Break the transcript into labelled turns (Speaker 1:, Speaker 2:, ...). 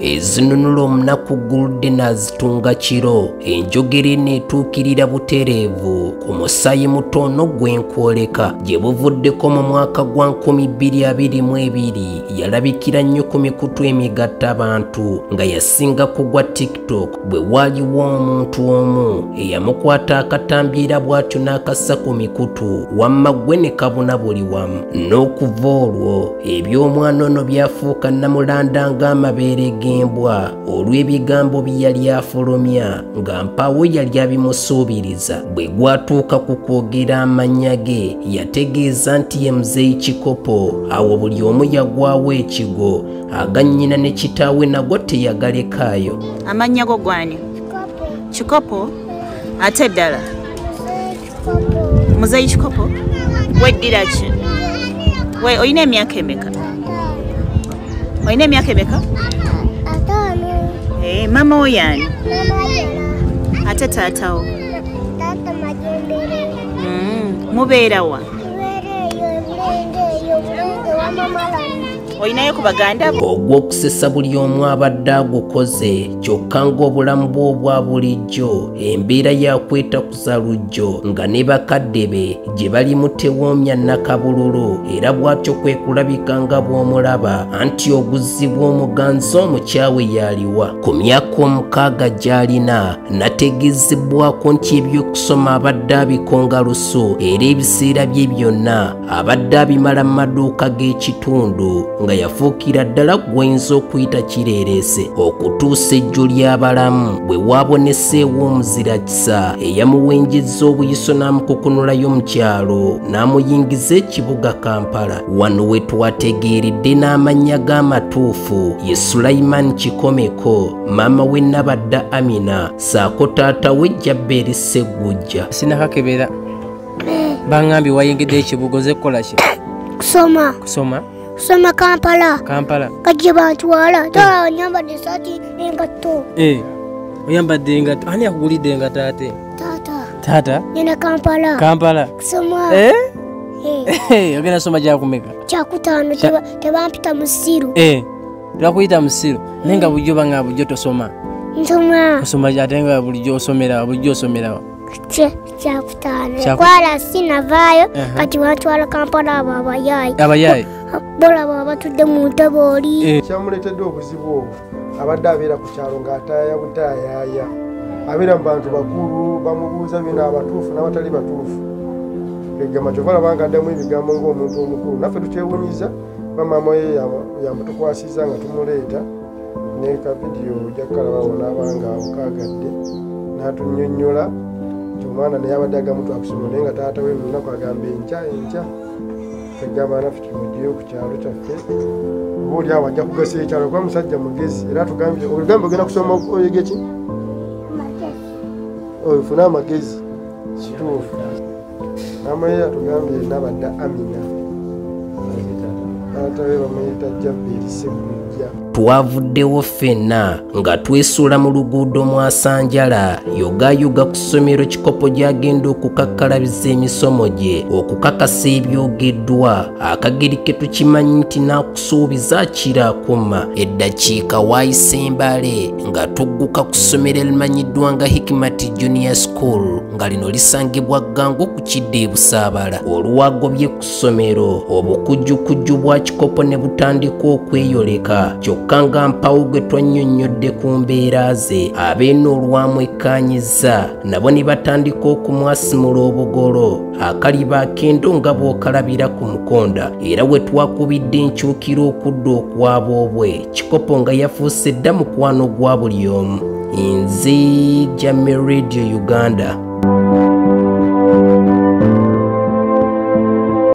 Speaker 1: ezinunula omunaku guludde n'azitunga kiro. Enjogera eneetuukirira butereevu. Ku musaayi mutono gw'enkwoleka gye buvuddeko mu mwaka gwa 2022 yalabikira nnyo ku mikutu emigatta abantu nga yasinga ku gwa tiktok bwe waaliwo omuntu omu eyamukwata akatambiira bw'atyo n'akassa ku mikutu. Wamma gwe ne kabuna buli wamu. N'okuva olwo eby'omwana ono byafuuka namulanda ng'amabeere g'embwa olw'ebigambo bye yali afulumya nga mpawo yali abimusuubiriza bwe gwatuuka ku kwogera amannya ge yategeeza nti ye muzeeyi kikopo awo buli omu yagwawo ekigo agannyina ne kitaawe nagwo teyagalekaayo.
Speaker 2: Amannya go gwani? Kikopo. Ate eddala muzeyi kikopo? Weddira ki? We olina emyaka emeka? Olina emyaka emeka. Eh, mama wo yaani
Speaker 3: Mama yala.
Speaker 2: ate taatawo
Speaker 3: Tata majembere.
Speaker 2: Mm, mubeerawa olinayo ku baganda bo.
Speaker 1: Ogw'okusesa buli omu abadde agukoze kyokka ng'obulamu bwe obwa bulijjo embeera yakwetakuza lujjo nga ne bakadde be gye balimu tewoomya nakabululu era bw'atyo kwe kulabika nga bw'omulaba anti oguzzibwa omuganzi omukyawe yaliwa ku myaka omukaaga gy'alina nategeezebwako nti ebyokusoma abadde abikonga lusu era ebiseera bye byonna abadde abimala mu maduuka g'ekitundu nga yafuukira ddala gw'oyinza okuyita kireerese okutuusa ejjo ly'abalamu bwe waaboneseewo omuzira kisa eyamuwenjezza obuyiso n'amukukunulayo mu kyalo n'amuyingiza ekibuga kampala. Wano we twategeeredde n'amannya g'amatuufu ye sulaiman kikomeko maama we nabadda amina saako taata we jjabbeeri sseggujja.
Speaker 4: Sinakakebera baŋambye wayingidde ekibugo ze kukola ki?
Speaker 3: Kusoma.
Speaker 4: kusoma
Speaker 3: Kusoma Kampala.
Speaker 4: kampala
Speaker 3: Kajje bantwala. Tala nyambadde essaati engatto.
Speaker 4: Eh, oyambadde engato ani akugulidde engato ate
Speaker 3: Taata.
Speaker 4: taata
Speaker 3: Ngenda Kampala.
Speaker 4: kampala
Speaker 3: Kusoma.
Speaker 4: Eh?
Speaker 3: Eh.
Speaker 4: Eh, ogenda soma gyakumeka
Speaker 3: Kyakutaano
Speaker 4: Kya-
Speaker 3: teba- tebampita mu ssiru.
Speaker 4: Eh, twakuyita musiru naye nga bulijjo banga bulijjo tosoma
Speaker 3: Nsoma.
Speaker 4: osoma ate nga bulijjo osomerawa bulijjo osomerawa
Speaker 3: Kye- Kyakutaano.
Speaker 4: Kyaku-
Speaker 3: Kwala sinavaayo
Speaker 4: Aha.
Speaker 3: kati bantwala Kampala abo abayaayi.
Speaker 4: abayaayi
Speaker 3: Bolaba batudde mu ntebe oli.
Speaker 4: Eh,
Speaker 5: kyamuleetedde obuzibu obwo abadde abeera ku kyalo ng'ataaya butaayaaya abeera mu bantu bakulu bamubuuza bino abatuufu n'abatali batuufu. Egamba kyova labanga addamu ebigambo ng'omuntu omukulu. Naffe tukyewunyiza bamaama ye yamutukwasiza nga tumuleeta. Ne kavidiyo ojja kukalaba wonaabanga bukaagadde n'atunnyonnyola. Nti omwana naye abadde agamu twakusoma naye nga taata we munaku agamba enkya enkya egamba naffe tumugyeyo ku kyalo kyaffe. Oba oli awo ajja kugasa ekyalo kuba musajja mugezi. Era tugambye olugambe ogenda kusoma oyege ki? Ofune amagezi. Kituufu. Amaye atugambye nabadda amina. Taata. We bamuyita jabbeeri segujja
Speaker 1: twavuddewo ffenna nga twesuula mu luguudo mwasanjala yogayoga ku ssomero kikopo gy'agenda okukakkalabiza emisomo gye okukakasa ebyogeddwa. Akageri ke tukimanyi nti n'akusuubiza akirakuma eddakiika waayise mbale nga tugguka ku ssomero erimanyiddwa nga hikimati junior school nga lino lisangibwa ggango ku kidde ebusaabala olwagobye ku ssomero obukujjukujju bwa kikopo ne butandika okweyoleka kyokka nga mpawo gwe twannyonnyodde ku mbeera ze. Abeena olwamwekkaanyizza nabo ne batandika okumwasimula obugolo. Akaliba akendo nga bw'okalabira ku mukonda era we twakubidde enkyukira okudda okwaba obwe kikopo nga yafuuse dda mukwano gwa buli omu. Nze jamme radio uganda